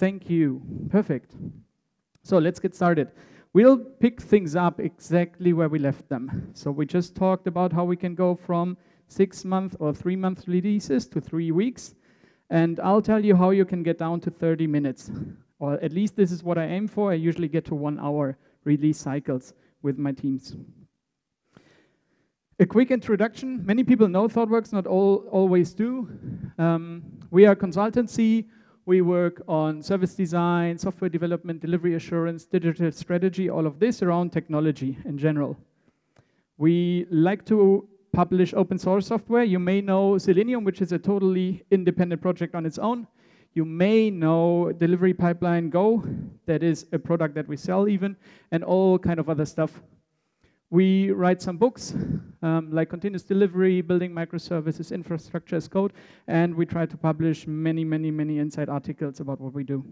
Thank you. Perfect. So let's get started. We'll pick things up exactly where we left them. So we just talked about how we can go from six month or three month releases to three weeks. And I'll tell you how you can get down to 30 minutes. Or at least this is what I aim for. I usually get to one hour release cycles with my teams. A quick introduction. Many people know ThoughtWorks, not all always do. Um, we are a consultancy. We work on service design, software development, delivery assurance, digital strategy, all of this around technology in general. We like to publish open source software. You may know Selenium, which is a totally independent project on its own. You may know Delivery Pipeline Go, that is a product that we sell even, and all kind of other stuff we write some books, um, like continuous delivery, building microservices, infrastructure as code, and we try to publish many, many, many inside articles about what we do.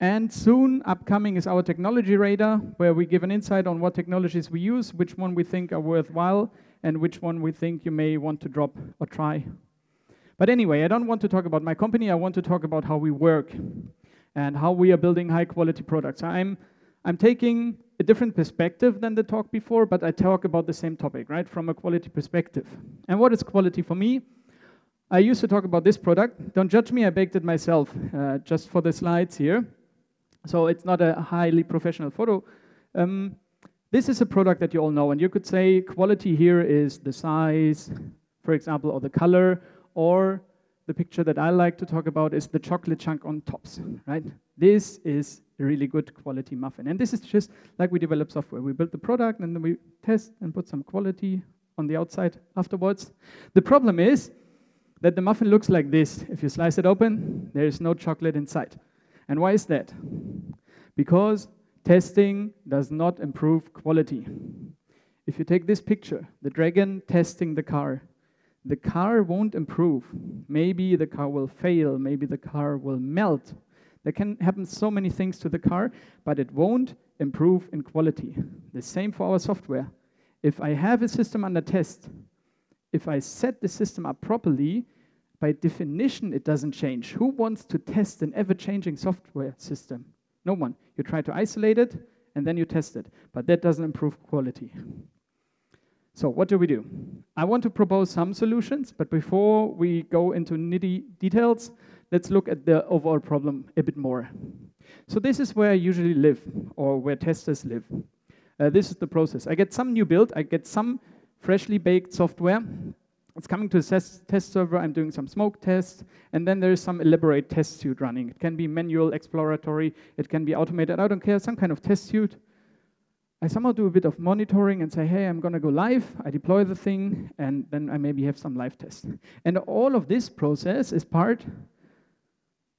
And soon upcoming is our technology radar, where we give an insight on what technologies we use, which one we think are worthwhile, and which one we think you may want to drop or try. But anyway, I don't want to talk about my company, I want to talk about how we work and how we are building high quality products. I'm, I'm taking a different perspective than the talk before, but I talk about the same topic, right, from a quality perspective. And what is quality for me? I used to talk about this product. Don't judge me, I baked it myself, uh, just for the slides here. So it's not a highly professional photo. Um, this is a product that you all know, and you could say quality here is the size, for example, or the color, or the picture that I like to talk about is the chocolate chunk on tops, right? This is a really good quality muffin. And this is just like we develop software. We build the product and then we test and put some quality on the outside afterwards. The problem is that the muffin looks like this. If you slice it open, there is no chocolate inside. And why is that? Because testing does not improve quality. If you take this picture, the dragon testing the car, the car won't improve. Maybe the car will fail, maybe the car will melt, there can happen so many things to the car, but it won't improve in quality. The same for our software. If I have a system under test, if I set the system up properly, by definition, it doesn't change. Who wants to test an ever-changing software system? No one. You try to isolate it, and then you test it. But that doesn't improve quality. So what do we do? I want to propose some solutions, but before we go into nitty details, let's look at the overall problem a bit more. So this is where I usually live, or where testers live. Uh, this is the process. I get some new build, I get some freshly baked software. It's coming to a test server, I'm doing some smoke tests, and then there is some elaborate test suite running. It can be manual, exploratory, it can be automated, I don't care, some kind of test suite. I somehow do a bit of monitoring and say, hey, I'm going to go live. I deploy the thing, and then I maybe have some live tests. And all of this process is part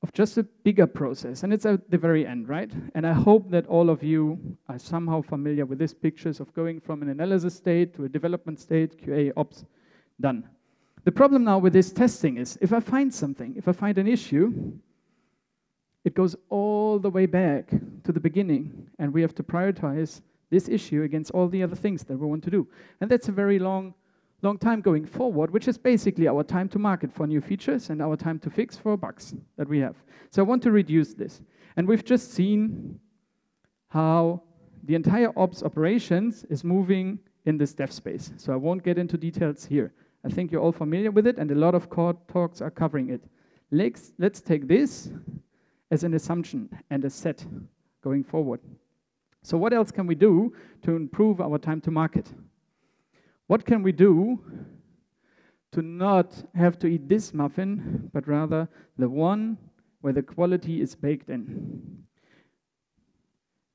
of just a bigger process, and it's at the very end, right? And I hope that all of you are somehow familiar with these pictures of going from an analysis state to a development state, QA, ops, done. The problem now with this testing is if I find something, if I find an issue, it goes all the way back to the beginning, and we have to prioritize this issue against all the other things that we want to do. And that's a very long long time going forward, which is basically our time to market for new features and our time to fix for bugs that we have. So I want to reduce this. And we've just seen how the entire ops operations is moving in this dev space. So I won't get into details here. I think you're all familiar with it, and a lot of core talks are covering it. Let's, let's take this as an assumption and a set going forward. So what else can we do to improve our time to market? What can we do to not have to eat this muffin, but rather the one where the quality is baked in?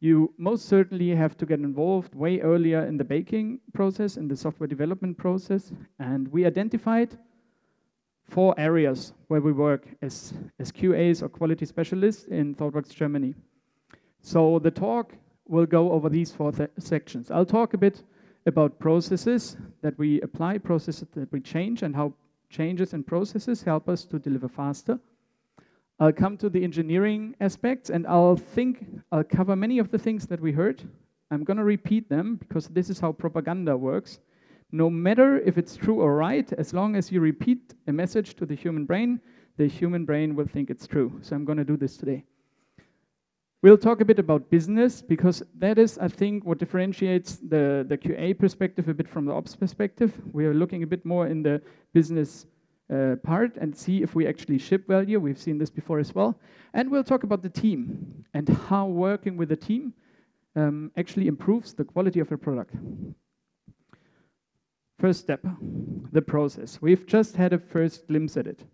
You most certainly have to get involved way earlier in the baking process, in the software development process, and we identified four areas where we work as, as QAs or quality specialists in ThoughtWorks Germany. So the talk will go over these four sections. I'll talk a bit about processes that we apply, processes that we change, and how changes and processes help us to deliver faster. I'll come to the engineering aspects, and I'll think, I'll cover many of the things that we heard. I'm going to repeat them because this is how propaganda works. No matter if it's true or right, as long as you repeat a message to the human brain, the human brain will think it's true. So I'm going to do this today. We'll talk a bit about business because that is, I think, what differentiates the, the QA perspective a bit from the ops perspective. We are looking a bit more in the business uh, part and see if we actually ship value. We've seen this before as well. And we'll talk about the team and how working with the team um, actually improves the quality of a product. First step, the process. We've just had a first glimpse at it.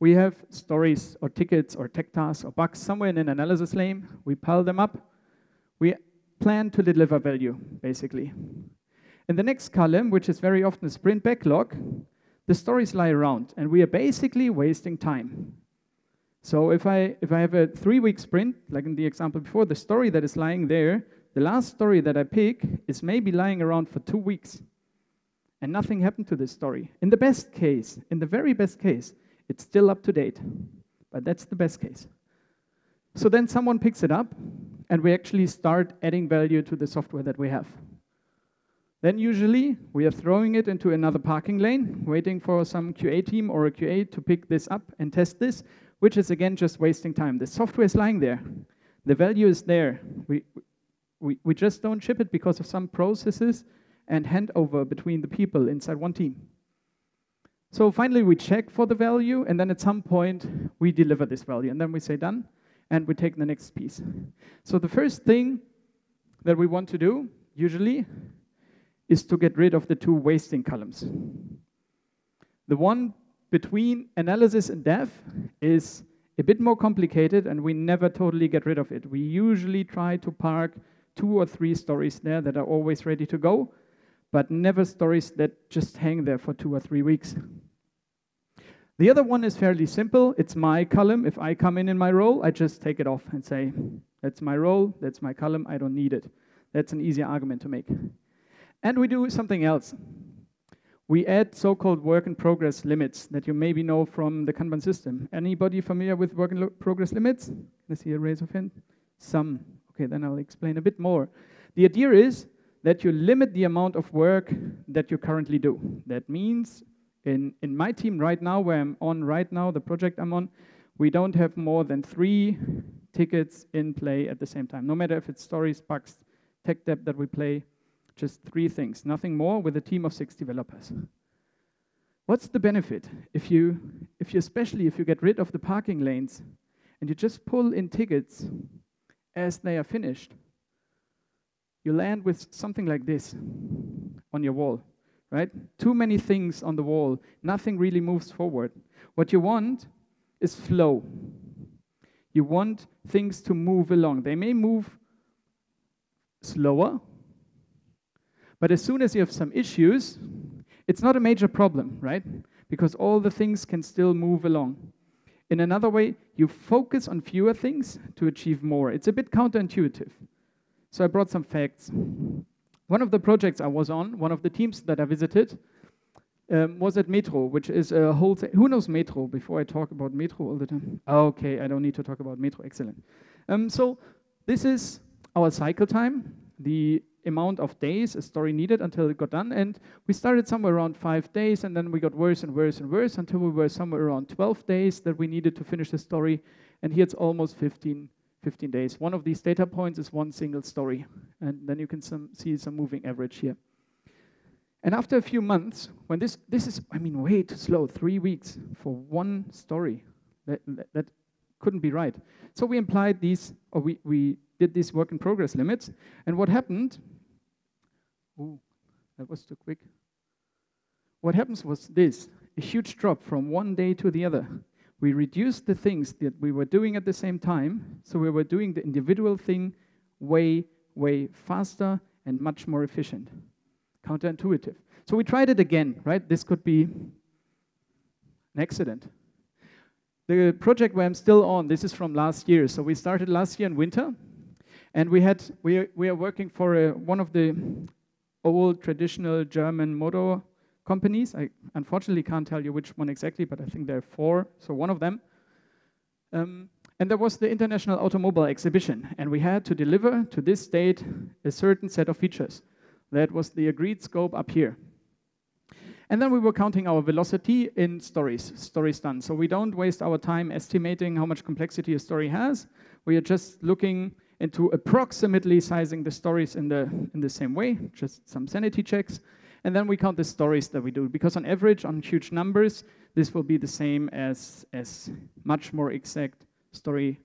We have stories or tickets or tech tasks or bugs somewhere in an analysis lane. We pile them up. We plan to deliver value, basically. In the next column, which is very often a sprint backlog, the stories lie around, and we are basically wasting time. So if I, if I have a three-week sprint, like in the example before, the story that is lying there, the last story that I pick is maybe lying around for two weeks. And nothing happened to this story. In the best case, in the very best case, it's still up to date. But that's the best case. So then someone picks it up, and we actually start adding value to the software that we have. Then usually we are throwing it into another parking lane, waiting for some QA team or a QA to pick this up and test this, which is again just wasting time. The software is lying there. The value is there. We, we, we just don't ship it because of some processes and handover between the people inside one team. So finally we check for the value and then at some point we deliver this value and then we say done and we take the next piece. So the first thing that we want to do usually is to get rid of the two wasting columns. The one between analysis and dev is a bit more complicated and we never totally get rid of it. We usually try to park two or three stories there that are always ready to go, but never stories that just hang there for two or three weeks. The other one is fairly simple. It's my column. If I come in in my role, I just take it off and say, that's my role, that's my column, I don't need it. That's an easier argument to make. And we do something else. We add so-called work in progress limits that you maybe know from the Kanban system. Anybody familiar with work in progress limits? Let's see a raise of hand. Some. Okay, then I'll explain a bit more. The idea is that you limit the amount of work that you currently do. That means in, in my team right now, where I'm on right now, the project I'm on, we don't have more than three tickets in play at the same time. No matter if it's stories, bugs, tech debt that we play, just three things, nothing more, with a team of six developers. What's the benefit if you, if you, especially if you get rid of the parking lanes and you just pull in tickets as they are finished? You land with something like this on your wall, right? Too many things on the wall, nothing really moves forward. What you want is flow. You want things to move along. They may move slower, but as soon as you have some issues, it's not a major problem, right? Because all the things can still move along. In another way, you focus on fewer things to achieve more. It's a bit counterintuitive. So I brought some facts. One of the projects I was on, one of the teams that I visited, um, was at Metro, which is a whole. Who knows Metro? Before I talk about Metro all the time. Okay, I don't need to talk about Metro. Excellent. Um, so this is our cycle time. The amount of days a story needed until it got done. And we started somewhere around five days, and then we got worse and worse and worse until we were somewhere around 12 days that we needed to finish the story. And here it's almost 15, 15 days. One of these data points is one single story. And then you can some, see some moving average here. And after a few months, when this, this is, I mean, way too slow, three weeks for one story, that, that, that couldn't be right. So we implied these, or we, we did these work in progress limits. And what happened Ooh, that was too quick. What happens was this a huge drop from one day to the other. We reduced the things that we were doing at the same time, so we were doing the individual thing way, way faster and much more efficient. Counterintuitive. So we tried it again, right? This could be an accident. The project where I'm still on, this is from last year. So we started last year in winter, and we had we are, we are working for a, one of the old traditional German motor companies. I unfortunately can't tell you which one exactly, but I think there are four, so one of them. Um, and there was the International Automobile Exhibition, and we had to deliver to this state a certain set of features. That was the agreed scope up here. And then we were counting our velocity in stories, stories done. So we don't waste our time estimating how much complexity a story has. We are just looking into approximately sizing the stories in the, in the same way, just some sanity checks. And then we count the stories that we do, because on average, on huge numbers, this will be the same as, as much more exact story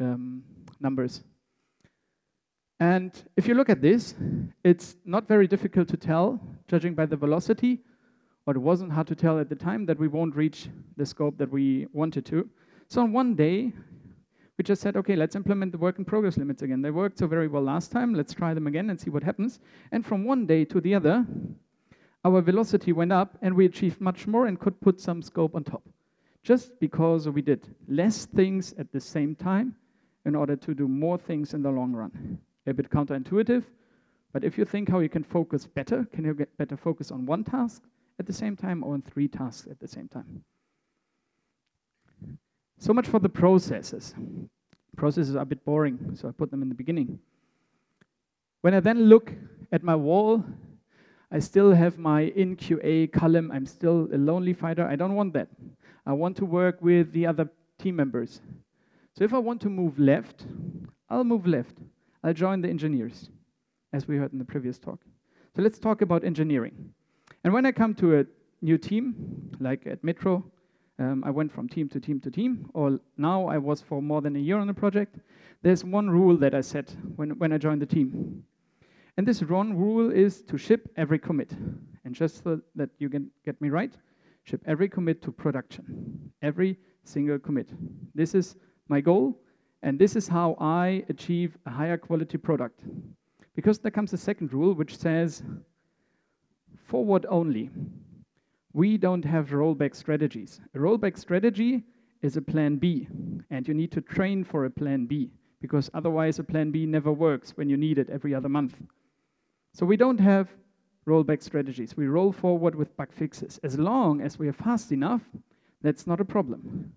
um, numbers. And if you look at this, it's not very difficult to tell, judging by the velocity, but it wasn't hard to tell at the time that we won't reach the scope that we wanted to. So on one day, we just said, okay, let's implement the work in progress limits again. They worked so very well last time. Let's try them again and see what happens. And from one day to the other, our velocity went up and we achieved much more and could put some scope on top. Just because we did less things at the same time in order to do more things in the long run. A bit counterintuitive, but if you think how you can focus better, can you get better focus on one task at the same time or on three tasks at the same time? So much for the processes. Processes are a bit boring, so I put them in the beginning. When I then look at my wall, I still have my in QA column. I'm still a lonely fighter. I don't want that. I want to work with the other team members. So if I want to move left, I'll move left. I'll join the engineers, as we heard in the previous talk. So let's talk about engineering. And when I come to a new team, like at Metro, um, I went from team to team to team, or now I was for more than a year on a project. There's one rule that I set when, when I joined the team. And this one rule is to ship every commit. And just so that you can get me right, ship every commit to production. Every single commit. This is my goal, and this is how I achieve a higher quality product. Because there comes a second rule which says forward only we don't have rollback strategies. A rollback strategy is a plan B, and you need to train for a plan B, because otherwise a plan B never works when you need it every other month. So we don't have rollback strategies. We roll forward with bug fixes. As long as we are fast enough, that's not a problem.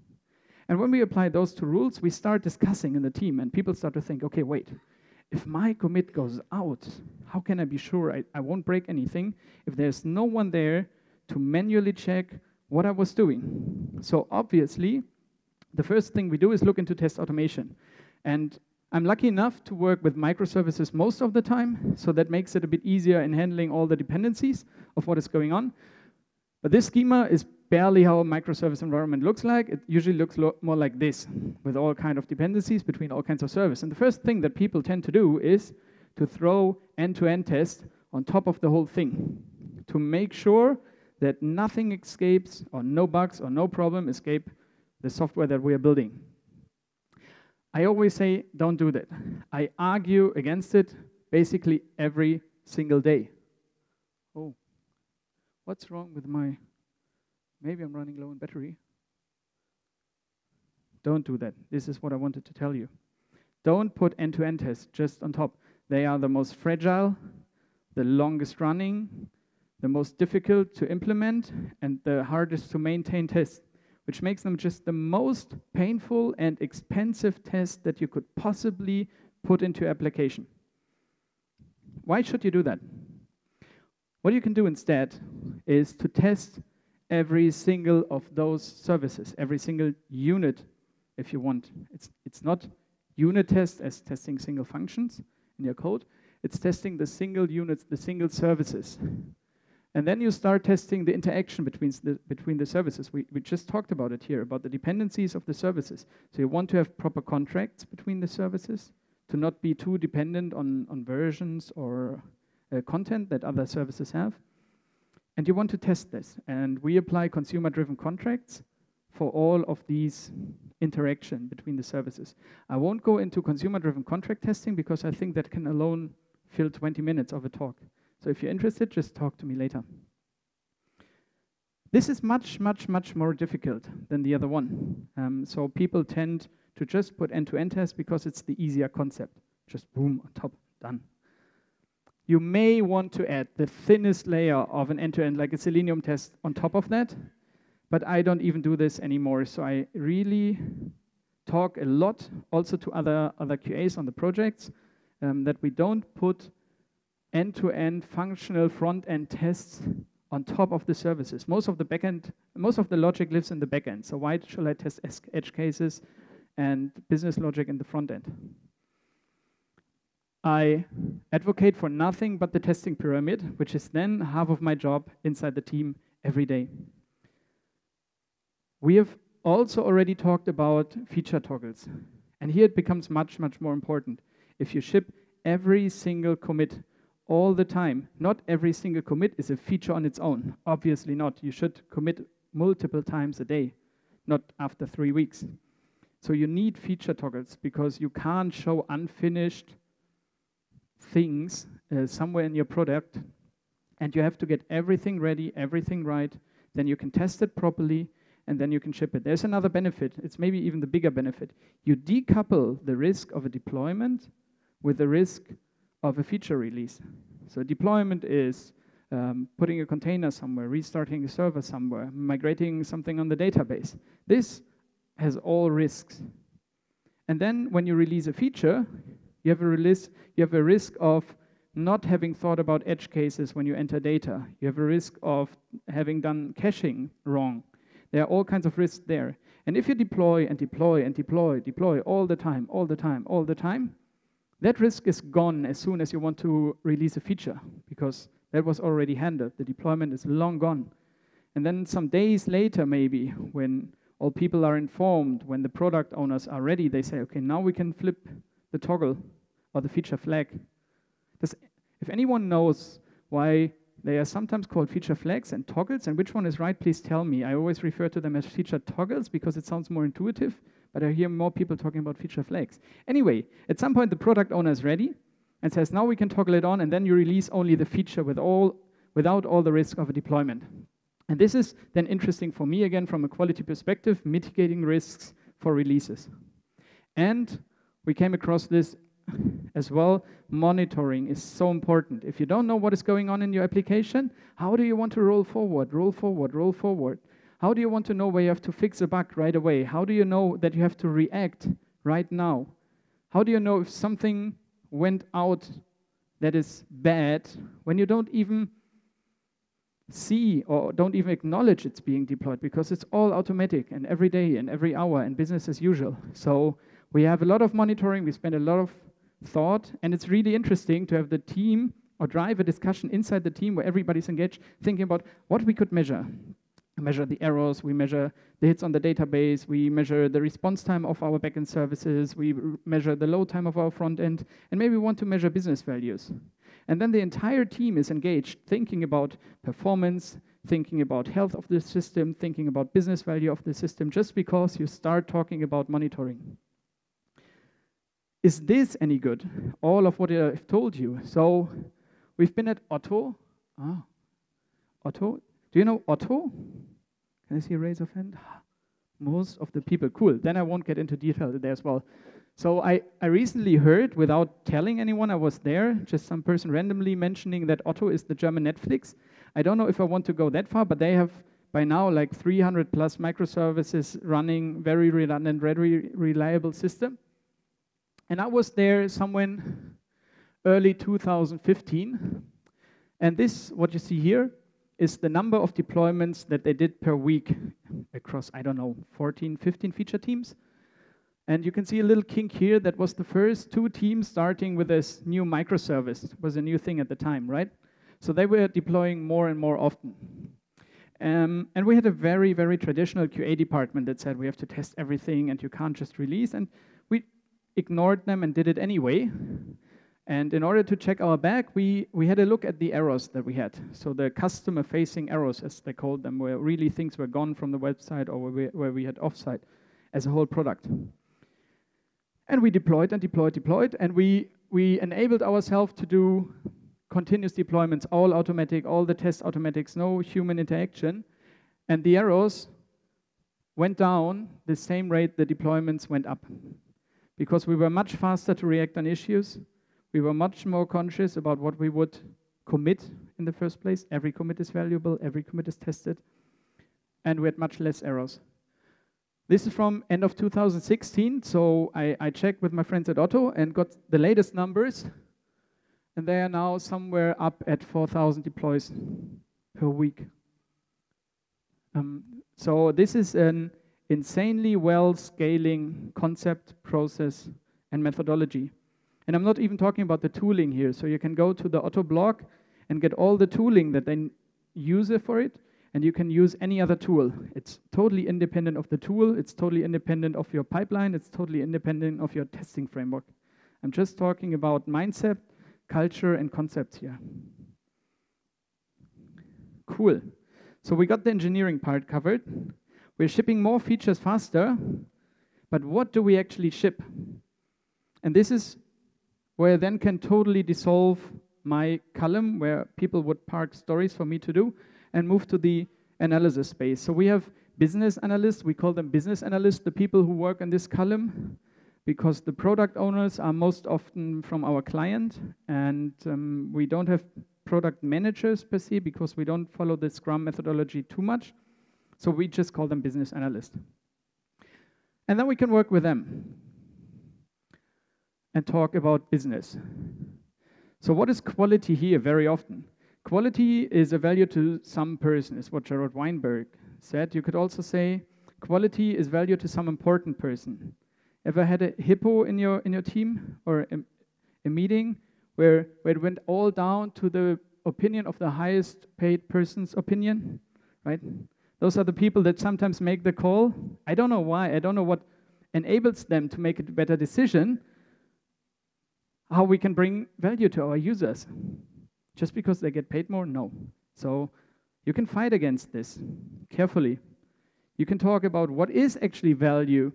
And when we apply those two rules, we start discussing in the team, and people start to think, okay, wait, if my commit goes out, how can I be sure I, I won't break anything if there's no one there to manually check what I was doing. So obviously, the first thing we do is look into test automation. And I'm lucky enough to work with microservices most of the time, so that makes it a bit easier in handling all the dependencies of what is going on. But this schema is barely how a microservice environment looks like. It usually looks lo more like this, with all kind of dependencies between all kinds of services. And the first thing that people tend to do is to throw end-to-end -end tests on top of the whole thing to make sure that nothing escapes or no bugs or no problem escape the software that we are building. I always say, don't do that. I argue against it basically every single day. Oh, what's wrong with my, maybe I'm running low on battery. Don't do that. This is what I wanted to tell you. Don't put end-to-end tests just on top. They are the most fragile, the longest running, the most difficult to implement and the hardest to maintain test, which makes them just the most painful and expensive test that you could possibly put into application. Why should you do that? What you can do instead is to test every single of those services, every single unit, if you want. It's, it's not unit test as testing single functions in your code. It's testing the single units, the single services. And then you start testing the interaction between the, between the services. We, we just talked about it here, about the dependencies of the services. So you want to have proper contracts between the services, to not be too dependent on, on versions or uh, content that other services have. And you want to test this. And we apply consumer-driven contracts for all of these interaction between the services. I won't go into consumer-driven contract testing because I think that can alone fill 20 minutes of a talk. So if you're interested, just talk to me later. This is much, much, much more difficult than the other one. Um, so people tend to just put end-to-end tests because it's the easier concept. Just boom, on top, done. You may want to add the thinnest layer of an end-to-end, -end, like a Selenium test on top of that, but I don't even do this anymore. So I really talk a lot also to other, other QAs on the projects um, that we don't put end-to-end functional front-end tests on top of the services. Most of the backend, most of the logic lives in the backend. So why should I test edge cases and business logic in the front end? I advocate for nothing but the testing pyramid, which is then half of my job inside the team every day. We have also already talked about feature toggles. And here it becomes much, much more important. If you ship every single commit all the time, not every single commit is a feature on its own. Obviously not. You should commit multiple times a day, not after three weeks. So you need feature toggles because you can't show unfinished things uh, somewhere in your product and you have to get everything ready, everything right, then you can test it properly and then you can ship it. There's another benefit, it's maybe even the bigger benefit. You decouple the risk of a deployment with the risk of a feature release. So deployment is um, putting a container somewhere, restarting a server somewhere, migrating something on the database. This has all risks. And then when you release a feature, you have a release, you have a risk of not having thought about edge cases when you enter data. You have a risk of having done caching wrong. There are all kinds of risks there. And if you deploy and deploy and deploy, deploy all the time, all the time, all the time, that risk is gone as soon as you want to release a feature because that was already handled. The deployment is long gone. And then some days later, maybe, when all people are informed, when the product owners are ready, they say, okay, now we can flip the toggle or the feature flag. Does, if anyone knows why they are sometimes called feature flags and toggles, and which one is right, please tell me. I always refer to them as feature toggles because it sounds more intuitive, but I hear more people talking about feature flags. Anyway, at some point the product owner is ready and says, now we can toggle it on, and then you release only the feature with all, without all the risk of a deployment. And this is then interesting for me, again, from a quality perspective, mitigating risks for releases. And we came across this as well, monitoring is so important. If you don't know what is going on in your application, how do you want to roll forward, roll forward, roll forward? How do you want to know where you have to fix a bug right away? How do you know that you have to react right now? How do you know if something went out that is bad when you don't even see or don't even acknowledge it's being deployed because it's all automatic and every day and every hour and business as usual. So we have a lot of monitoring, we spend a lot of thought, and it's really interesting to have the team or drive a discussion inside the team where everybody's engaged, thinking about what we could measure. Measure the errors, we measure the hits on the database, we measure the response time of our backend services, we measure the load time of our front end, and maybe we want to measure business values. And then the entire team is engaged, thinking about performance, thinking about health of the system, thinking about business value of the system, just because you start talking about monitoring. Is this any good? All of what I've told you. So we've been at Otto. Ah, Otto. Do you know Otto? Can I see a raise of hand? Most of the people. Cool. Then I won't get into detail there as well. So I, I recently heard, without telling anyone I was there, just some person randomly mentioning that Otto is the German Netflix. I don't know if I want to go that far, but they have by now like 300 plus microservices running very redundant, very reliable system. And I was there somewhere early 2015. And this, what you see here, is the number of deployments that they did per week across, I don't know, 14, 15 feature teams. And you can see a little kink here. That was the first two teams starting with this new microservice. It was a new thing at the time, right? So they were deploying more and more often. Um, and we had a very, very traditional QA department that said we have to test everything and you can't just release. And we ignored them and did it anyway. And in order to check our bag, we, we had a look at the errors that we had. So the customer-facing errors, as they called them, where really things were gone from the website or where we, where we had offsite as a whole product. And we deployed and deployed, deployed, and we, we enabled ourselves to do continuous deployments, all automatic, all the test automatics, no human interaction. And the errors went down the same rate the deployments went up because we were much faster to react on issues. We were much more conscious about what we would commit in the first place. Every commit is valuable, every commit is tested, and we had much less errors. This is from end of 2016, so I, I checked with my friends at Otto and got the latest numbers, and they are now somewhere up at 4,000 deploys per week. Um, so this is an insanely well scaling concept, process, and methodology. And I'm not even talking about the tooling here. So you can go to the Otto blog and get all the tooling that they use for it, and you can use any other tool. It's totally independent of the tool, it's totally independent of your pipeline, it's totally independent of your testing framework. I'm just talking about mindset, culture, and concepts here. Cool. So we got the engineering part covered. We're shipping more features faster, but what do we actually ship? And this is where I then can totally dissolve my column where people would park stories for me to do and move to the analysis space. So we have business analysts, we call them business analysts, the people who work in this column, because the product owners are most often from our client, and um, we don't have product managers per se because we don't follow the Scrum methodology too much. So we just call them business analysts. And then we can work with them and talk about business. So what is quality here very often? Quality is a value to some person, is what Gerald Weinberg said. You could also say quality is value to some important person. Ever had a hippo in your in your team or a, a meeting where where it went all down to the opinion of the highest paid person's opinion, right? Those are the people that sometimes make the call. I don't know why. I don't know what enables them to make a better decision, how we can bring value to our users. Just because they get paid more? No. So you can fight against this carefully. You can talk about what is actually value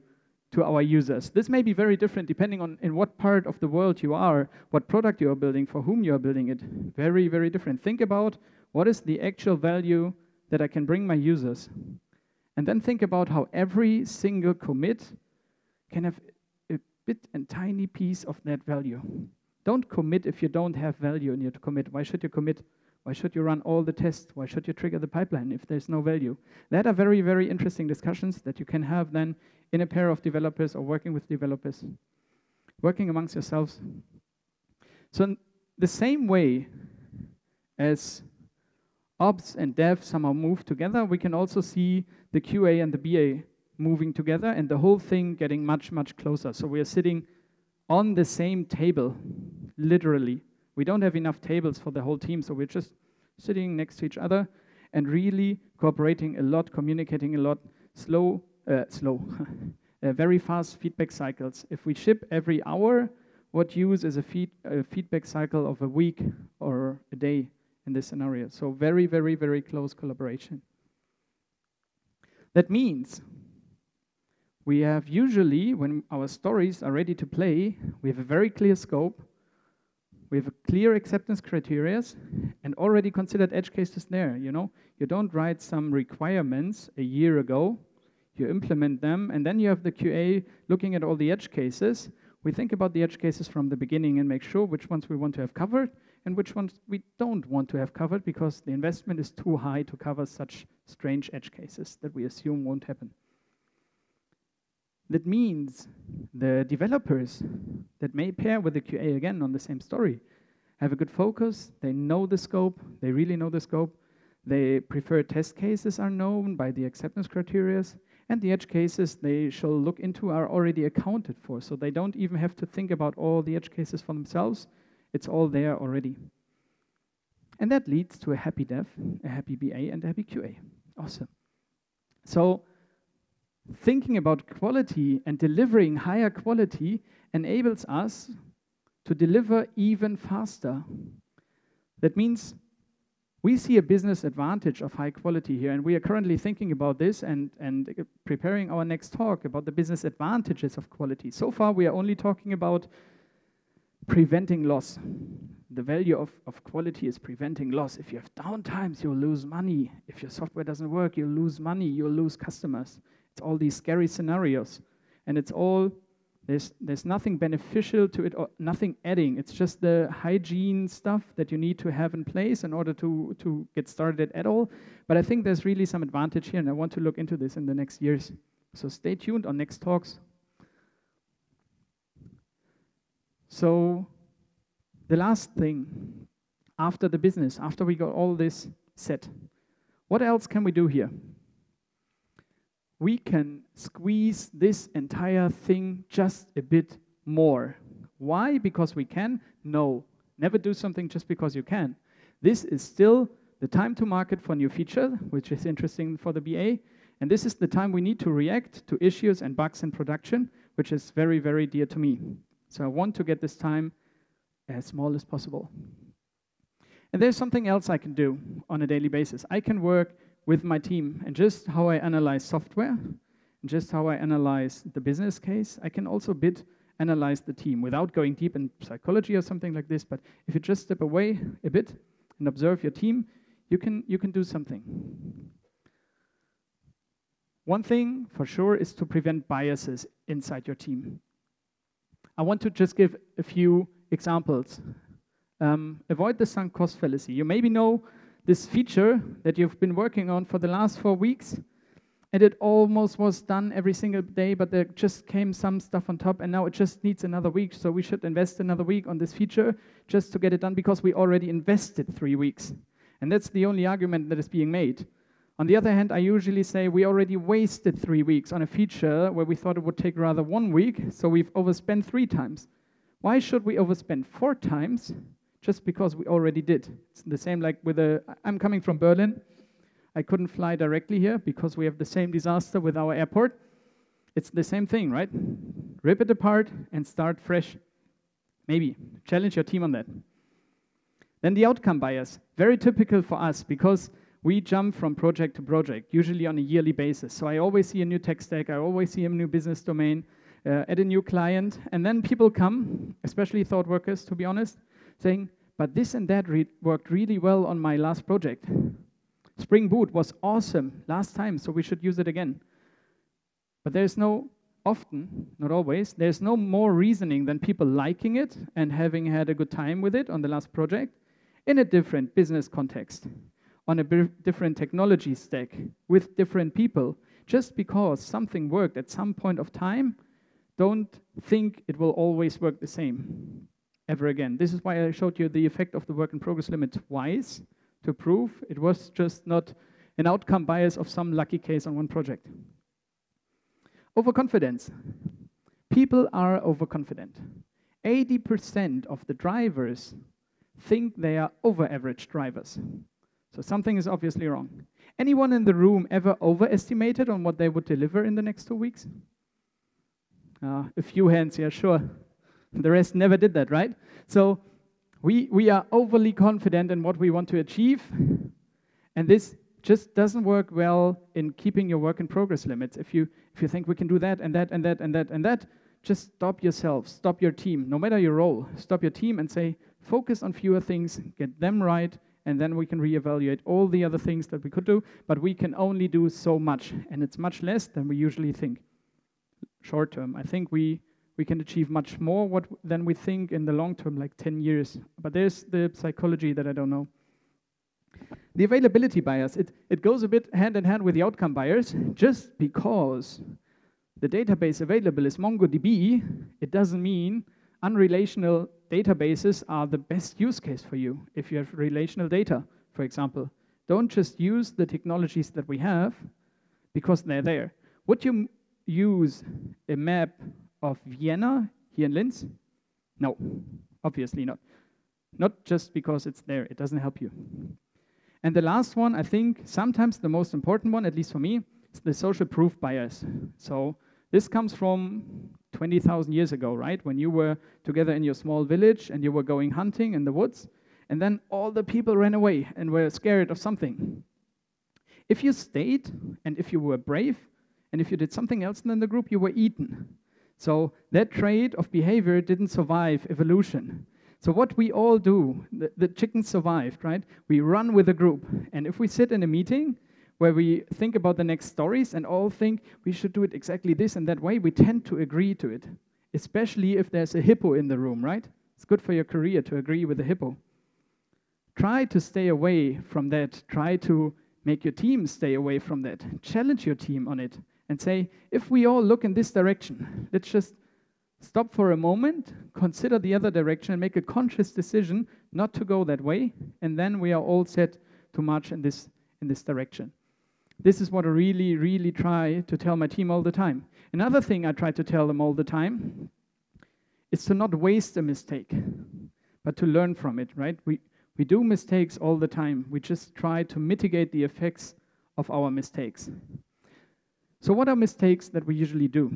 to our users. This may be very different depending on in what part of the world you are, what product you are building, for whom you are building it. Very, very different. Think about what is the actual value that I can bring my users. And then think about how every single commit can have bit and tiny piece of that value. Don't commit if you don't have value in your commit. Why should you commit? Why should you run all the tests? Why should you trigger the pipeline if there's no value? That are very, very interesting discussions that you can have then in a pair of developers or working with developers, working amongst yourselves. So, in the same way as ops and dev somehow move together, we can also see the QA and the BA moving together and the whole thing getting much, much closer. So we are sitting on the same table, literally. We don't have enough tables for the whole team, so we're just sitting next to each other and really cooperating a lot, communicating a lot, slow, uh, slow, uh, very fast feedback cycles. If we ship every hour, what use is a, feed, a feedback cycle of a week or a day in this scenario. So very, very, very close collaboration. That means we have usually, when our stories are ready to play, we have a very clear scope, we have clear acceptance criteria, and already considered edge cases there. You know, you don't write some requirements a year ago, you implement them, and then you have the QA looking at all the edge cases. We think about the edge cases from the beginning and make sure which ones we want to have covered and which ones we don't want to have covered because the investment is too high to cover such strange edge cases that we assume won't happen. That means the developers that may pair with the QA again on the same story have a good focus, they know the scope, they really know the scope, they prefer test cases are known by the acceptance criteria, and the edge cases they shall look into are already accounted for, so they don't even have to think about all the edge cases for themselves. It's all there already. And that leads to a happy dev, a happy BA, and a happy QA. Awesome. So thinking about quality and delivering higher quality enables us to deliver even faster. That means we see a business advantage of high quality here, and we are currently thinking about this and, and preparing our next talk about the business advantages of quality. So far, we are only talking about preventing loss. The value of, of quality is preventing loss. If you have downtimes, you'll lose money. If your software doesn't work, you'll lose money, you'll lose customers. It's all these scary scenarios. And it's all, there's, there's nothing beneficial to it, or nothing adding. It's just the hygiene stuff that you need to have in place in order to, to get started at all. But I think there's really some advantage here, and I want to look into this in the next years. So stay tuned on next talks. So the last thing, after the business, after we got all this set. What else can we do here? We can squeeze this entire thing just a bit more. Why? Because we can? No. Never do something just because you can. This is still the time to market for new feature, which is interesting for the BA. And this is the time we need to react to issues and bugs in production, which is very, very dear to me. So I want to get this time as small as possible. And there's something else I can do on a daily basis. I can work with my team and just how I analyze software, and just how I analyze the business case. I can also bit analyze the team without going deep in psychology or something like this. But if you just step away a bit and observe your team, you can, you can do something. One thing for sure is to prevent biases inside your team. I want to just give a few examples um, avoid the sunk cost fallacy. You maybe know this feature that you've been working on for the last four weeks, and it almost was done every single day, but there just came some stuff on top, and now it just needs another week. So we should invest another week on this feature just to get it done because we already invested three weeks. And that's the only argument that is being made. On the other hand, I usually say we already wasted three weeks on a feature where we thought it would take rather one week, so we've overspent three times. Why should we overspend four times just because we already did. It's the same like with a, I'm coming from Berlin. I couldn't fly directly here because we have the same disaster with our airport. It's the same thing, right? Rip it apart and start fresh. Maybe. Challenge your team on that. Then the outcome bias. Very typical for us because we jump from project to project, usually on a yearly basis. So I always see a new tech stack, I always see a new business domain uh, at a new client. And then people come, especially thought workers, to be honest, saying, but this and that re worked really well on my last project. Spring Boot was awesome last time, so we should use it again. But there's no, often, not always, there's no more reasoning than people liking it and having had a good time with it on the last project in a different business context, on a different technology stack, with different people. Just because something worked at some point of time, don't think it will always work the same ever again. This is why I showed you the effect of the work in progress limit twice to prove it was just not an outcome bias of some lucky case on one project. Overconfidence. People are overconfident. 80% of the drivers think they are over average drivers. So something is obviously wrong. Anyone in the room ever overestimated on what they would deliver in the next two weeks? Uh, a few hands, yeah, sure. The rest never did that, right? So we, we are overly confident in what we want to achieve, and this just doesn't work well in keeping your work in progress limits. If you, if you think we can do that and that and that and that and that, just stop yourself, stop your team, no matter your role, stop your team and say, focus on fewer things, get them right, and then we can reevaluate all the other things that we could do, but we can only do so much, and it's much less than we usually think short term. I think we we can achieve much more what, than we think in the long term, like 10 years. But there's the psychology that I don't know. The availability bias, it, it goes a bit hand in hand with the outcome bias. Just because the database available is MongoDB, it doesn't mean unrelational databases are the best use case for you. If you have relational data, for example, don't just use the technologies that we have because they're there. Would you use a map of Vienna here in Linz? No, obviously not. Not just because it's there, it doesn't help you. And the last one, I think sometimes the most important one, at least for me, is the social proof bias. So this comes from 20,000 years ago, right? When you were together in your small village and you were going hunting in the woods, and then all the people ran away and were scared of something. If you stayed and if you were brave and if you did something else than the group, you were eaten. So that trait of behavior didn't survive evolution. So what we all do, the, the chickens survived, right? We run with a group. And if we sit in a meeting where we think about the next stories and all think we should do it exactly this and that way, we tend to agree to it, especially if there's a hippo in the room, right? It's good for your career to agree with a hippo. Try to stay away from that. Try to make your team stay away from that. Challenge your team on it and say, if we all look in this direction, let's just stop for a moment, consider the other direction, and make a conscious decision not to go that way, and then we are all set to march in this, in this direction. This is what I really, really try to tell my team all the time. Another thing I try to tell them all the time is to not waste a mistake, but to learn from it, right? We, we do mistakes all the time. We just try to mitigate the effects of our mistakes. So, what are mistakes that we usually do?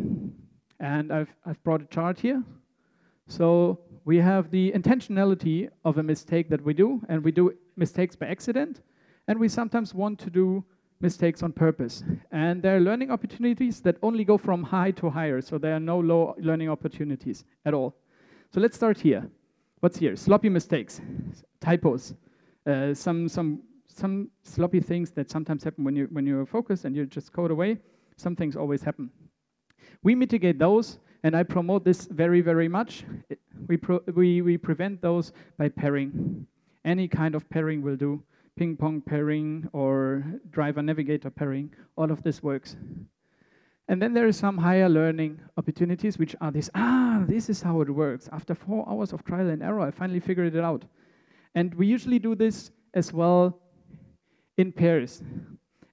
And I've, I've brought a chart here. So, we have the intentionality of a mistake that we do, and we do mistakes by accident, and we sometimes want to do mistakes on purpose. And there are learning opportunities that only go from high to higher, so there are no low learning opportunities at all. So let's start here. What's here? Sloppy mistakes, typos, uh, some, some, some sloppy things that sometimes happen when, you, when you're focused and you just code away. Some things always happen. We mitigate those, and I promote this very, very much. We, we, we prevent those by pairing. Any kind of pairing will do ping pong pairing or driver navigator pairing, all of this works. And then there is some higher learning opportunities, which are this, ah, this is how it works. After four hours of trial and error, I finally figured it out. And we usually do this as well in pairs.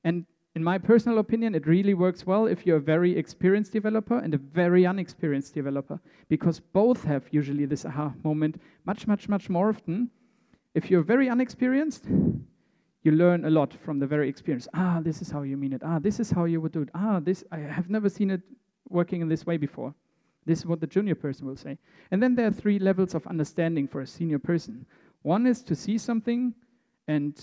And in my personal opinion, it really works well if you're a very experienced developer and a very unexperienced developer, because both have usually this aha moment much, much, much more often. If you're very unexperienced, you learn a lot from the very experience. Ah, this is how you mean it. Ah, this is how you would do it. Ah, this I have never seen it working in this way before. This is what the junior person will say. And then there are three levels of understanding for a senior person. One is to see something and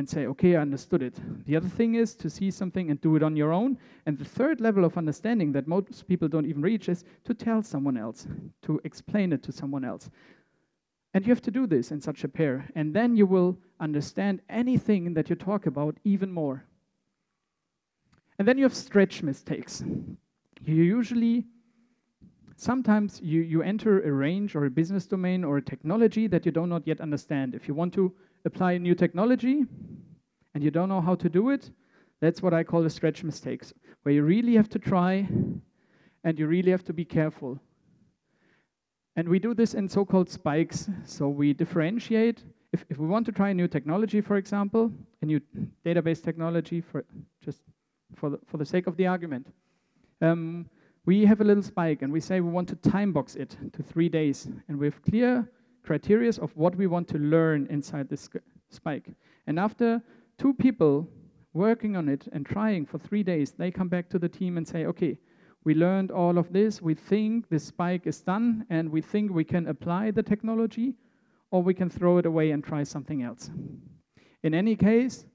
and say, okay, I understood it. The other thing is to see something and do it on your own. And the third level of understanding that most people don't even reach is to tell someone else, to explain it to someone else. And you have to do this in such a pair. And then you will understand anything that you talk about even more. And then you have stretch mistakes. You usually, sometimes you, you enter a range or a business domain or a technology that you do not yet understand. If you want to apply new technology and you don't know how to do it, that's what I call the stretch mistakes, where you really have to try and you really have to be careful. And we do this in so-called spikes. So we differentiate. If, if we want to try a new technology, for example, a new database technology, for just for the, for the sake of the argument, um, we have a little spike and we say we want to time box it to three days. And we have clear criteria of what we want to learn inside this spike. And after two people working on it and trying for three days, they come back to the team and say, okay, we learned all of this. We think this spike is done, and we think we can apply the technology, or we can throw it away and try something else. In any case,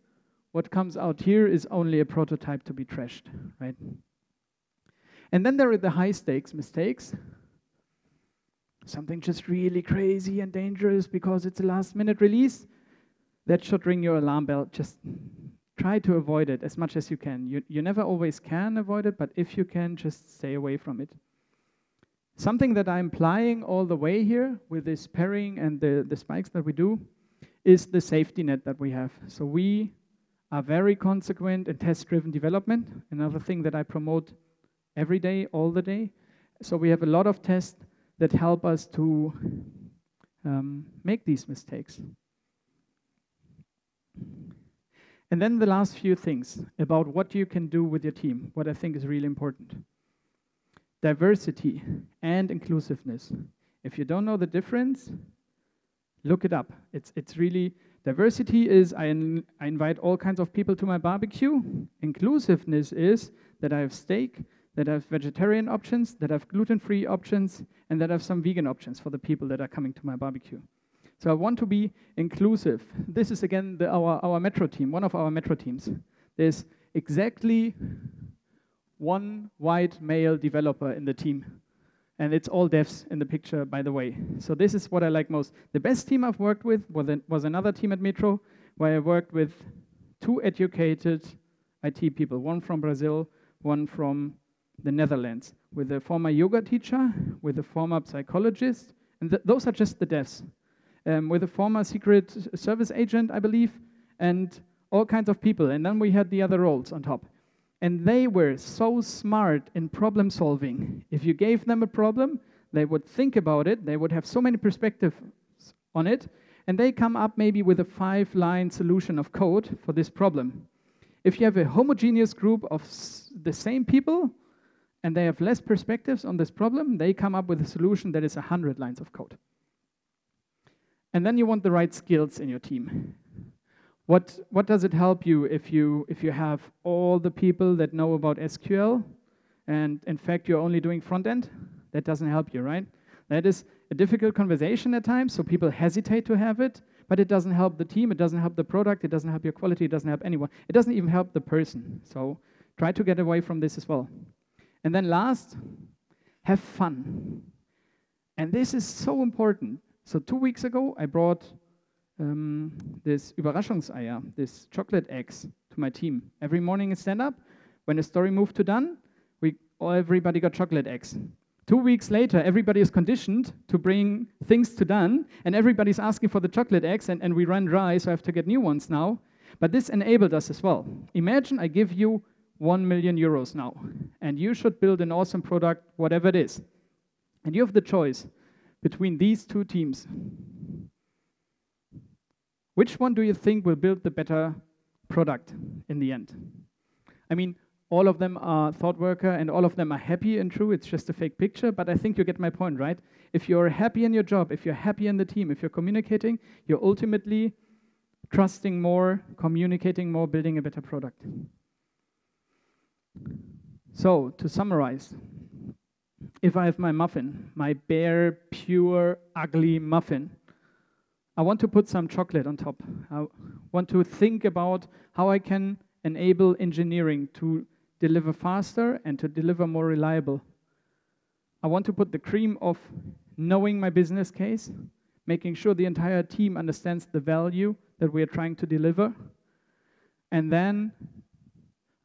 what comes out here is only a prototype to be trashed, right? And then there are the high stakes mistakes. Something just really crazy and dangerous because it's a last minute release. That should ring your alarm bell. Just try to avoid it as much as you can. You, you never always can avoid it, but if you can, just stay away from it. Something that I'm applying all the way here with this pairing and the, the spikes that we do is the safety net that we have. So we are very consequent in test-driven development, another thing that I promote every day, all the day. So we have a lot of tests that help us to um, make these mistakes. And then the last few things about what you can do with your team, what I think is really important. Diversity and inclusiveness. If you don't know the difference, look it up. It's, it's really, diversity is I, in, I invite all kinds of people to my barbecue. Inclusiveness is that I have steak, that have vegetarian options, that have gluten-free options, and that have some vegan options for the people that are coming to my barbecue. So I want to be inclusive. This is again the, our, our metro team, one of our metro teams. There's exactly one white male developer in the team. And it's all devs in the picture, by the way. So this is what I like most. The best team I've worked with was, an, was another team at Metro, where I worked with two educated IT people, one from Brazil, one from the Netherlands, with a former yoga teacher, with a former psychologist, and th those are just the devs um, with a former Secret Service agent, I believe, and all kinds of people. And then we had the other roles on top. And they were so smart in problem solving. If you gave them a problem, they would think about it, they would have so many perspectives on it, and they come up maybe with a five line solution of code for this problem. If you have a homogeneous group of the same people and they have less perspectives on this problem, they come up with a solution that is 100 lines of code. And then you want the right skills in your team. What, what does it help you if, you if you have all the people that know about SQL and in fact you're only doing front end? That doesn't help you, right? That is a difficult conversation at times, so people hesitate to have it, but it doesn't help the team, it doesn't help the product, it doesn't help your quality, it doesn't help anyone. It doesn't even help the person. So try to get away from this as well. And then last, have fun. And this is so important. So two weeks ago, I brought um, this Überraschungseier, this chocolate eggs to my team. Every morning in stand-up, when the story moved to done, we everybody got chocolate eggs. Two weeks later, everybody is conditioned to bring things to done, and everybody's asking for the chocolate eggs, and, and we run dry, so I have to get new ones now. But this enabled us as well. Imagine I give you 1 million euros now, and you should build an awesome product, whatever it is. And you have the choice between these two teams. Which one do you think will build the better product in the end? I mean, all of them are ThoughtWorker and all of them are happy and true. It's just a fake picture, but I think you get my point, right? If you're happy in your job, if you're happy in the team, if you're communicating, you're ultimately trusting more, communicating more, building a better product. So, to summarize, if I have my muffin, my bare, pure, ugly muffin, I want to put some chocolate on top. I want to think about how I can enable engineering to deliver faster and to deliver more reliable. I want to put the cream of knowing my business case, making sure the entire team understands the value that we are trying to deliver. And then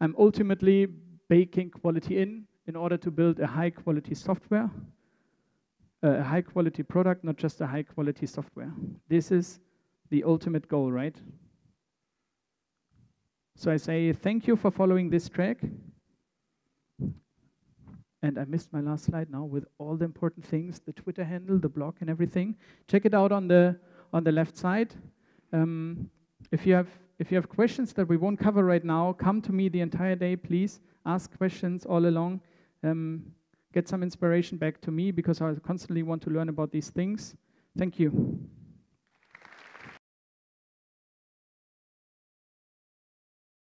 I'm ultimately baking quality in in order to build a high quality software, a high quality product, not just a high quality software. This is the ultimate goal, right? So I say thank you for following this track. And I missed my last slide now with all the important things, the Twitter handle, the blog, and everything. Check it out on the on the left side. Um, if you have if you have questions that we won't cover right now, come to me the entire day, please. Ask questions all along. Um, get some inspiration back to me because I constantly want to learn about these things. Thank you.